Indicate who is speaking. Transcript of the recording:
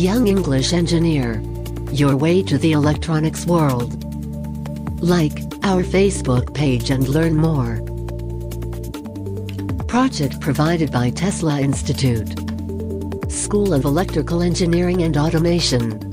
Speaker 1: Young English Engineer. Your way to the electronics world. Like our Facebook page and learn more. Project provided by Tesla Institute. School of Electrical Engineering and Automation.